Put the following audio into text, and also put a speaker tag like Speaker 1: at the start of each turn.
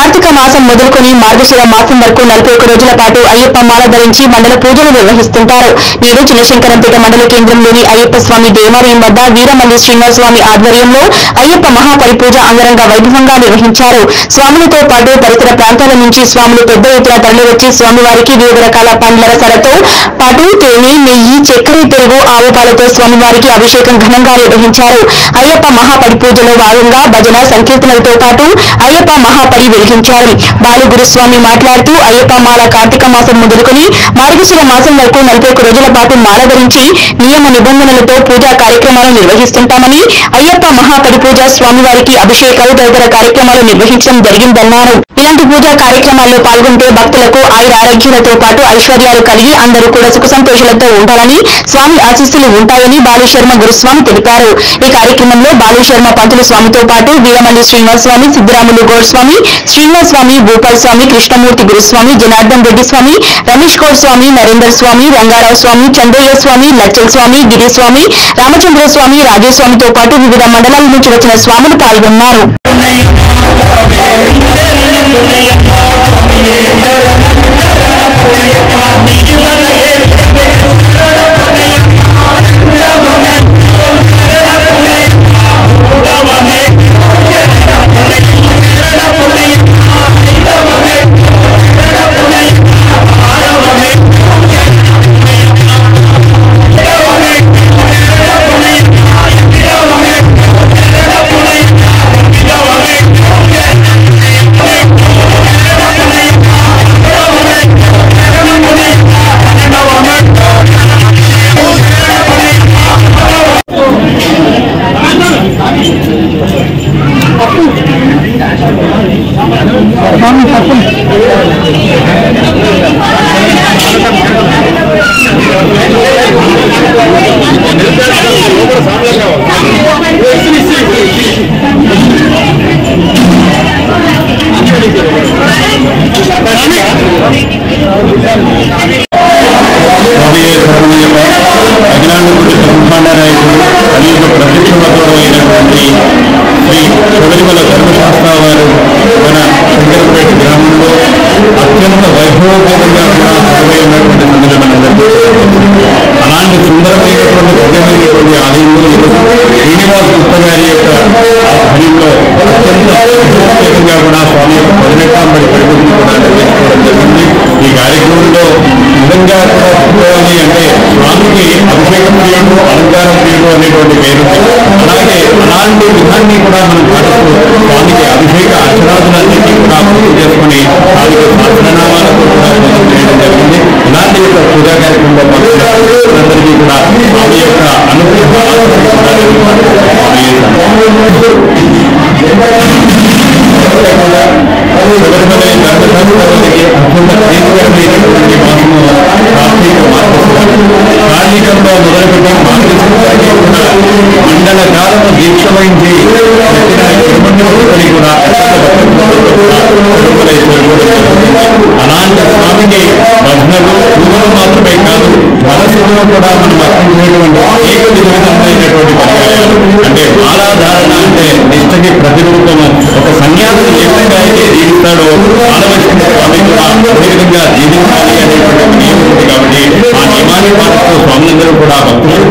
Speaker 1: కార్తీక మాసం మొదలుకొని మార్గశిర మాసం వరకు నలభై ఒక్క రోజుల పాటు అయ్యప్ప మాల ధరించి మండల పూజలు నిర్వహిస్తుంటారు. నేడు చిన్నశంకరంపేట మండల కేంద్రంలోని అయ్యప్ప స్వామి దేవాలయం వద్ద వీరమల్లి శ్రీనివాసస్వామి ఆధ్వర్యంలో అయ్యప్ప మహాపరిపూజ అంగరంగ వైభవంగా నిర్వహించారు. స్వాములతో పాటు పరిసర ప్రాంతాల నుంచి స్వాములు పెద్ద ఎత్తున తరలివచ్చి స్వామివారికి వివిధ రకాల పండ్ల రసాలతో పాటు తేనె నెయ్యి చక్కెర పెరుగు ఆవు పాలతో స్వామివారికి అభిషేకం ఘనంగా నిర్వహించారు. అయ్యప్ప మహాపరిపూజలో భాగంగా భజన సంకీర్తనలతో పాటు అయ్యప్ప మహాపడి వెలిగించారు బాలు గురుస్వామి మాట్లాడుతూ అయ్యప్ప మాల కార్తీక మాసం మొదలుకొని మార్గశిర మాసం వరకు నలభై ఒక్క రోజుల పాటు మాల ధరించి నియమ నిబంధనలతో పూజా కార్యక్రమాలు నిర్వహిస్తుంటామని అయ్యప్ప మహాపరిపూజ స్వామివారికి అభిషేకాలు తదితర కార్యక్రమాలు నిర్వహించడం జరిగిందన్నారు. ఇలాంటి పూజా కార్యక్రమాల్లో పాల్గొంటే భక్తులకు ఆయుర ఆరోగ్యాలతో పాటు ఐశ్వర్యాలు కలిగి అందరూ కూడా సుఖ సంతోషాలతో ఉండాలని స్వామి ఆశీస్సులు ఉంటాయని బాలుశర్మ గురుస్వామి తెలిపారు. ఈ కార్యక్రమంలో బాలు పంతులు స్వామితో పాటు వీరమల్లి శ్రీనివాస్ స్వామి గోడ్స్వామి గౌడ్స్వామి శ్రీనివాస్ స్వామి భూపాల్ స్వామి కృష్ణమూర్తి గురుస్వామి జనార్దన్ రెడ్డి స్వామి రమేష్ గౌడ్ స్వామి నరేందర్ స్వామి రంగారావు స్వామి చంద్రయ్య స్వామి లచ్చల్ స్వామి గిరిస్వామి రామచంద్ర స్వామి రాజేస్వామితో పాటు వివిధ మండలాల నుంచి వచ్చిన స్వాములు పాల్గొన్నారు.
Speaker 2: స్వామియే శరణమయ్యప్ప అఖిలాండపురి బ్రహ్మాండనాయకుడు అత్యంత వైభవపేతంగా కూడా సర్వే ఉన్నటువంటి మనందరికీ అలాంటి సుందరమైనటువంటి భవ్యమైనటువంటి ఆలయంలో ఈరోజు శ్రీనివాస్ గుప్త గారి యొక్క ఆధ్వర్యంలో అత్యంత ప్రత్యేకంగా కూడా స్వామి యొక్క పదినెట్టాంబడి పరిపూర్ణ కూడా నిర్వహించుకోవడం జరిగింది. ఈ కార్యక్రమంలో నిజంగా కూడా చెప్పుకోవాలి అంటే స్వామికి అభిషేకం చేయడం అలంకారం చేయడం అనేటువంటి పేరు అలాగే అలాంటి విధాన్ని కూడా మనం పాటిస్తూ స్వామికి అభిషేక అక్షరాదులన్నింటినీ కూడా పూర్తి చేసుకుని వరకు కూడా మండల కాలము దీక్ష వహించి అలాంటి స్వామికి భజనలు పూజలు మాత్రమే కాదు మనసులో కూడా మనం వర్తించేటువంటి అనేక విధమైనటువంటి అంటే బాలాధారణ అంటే నిష్టకి ప్రతిరూపము ఒక సన్యాసిని ఏ విధంగా అయితే జీవిస్తాడో ఆలవలసిన స్వామి కూడా అదే విధంగా జీవించాలి అనేటువంటి నియమం ఉంది కాబట్టి ఆ నియమాన్ని పాటిస్తూ స్వాములందరూ కూడా భక్తులు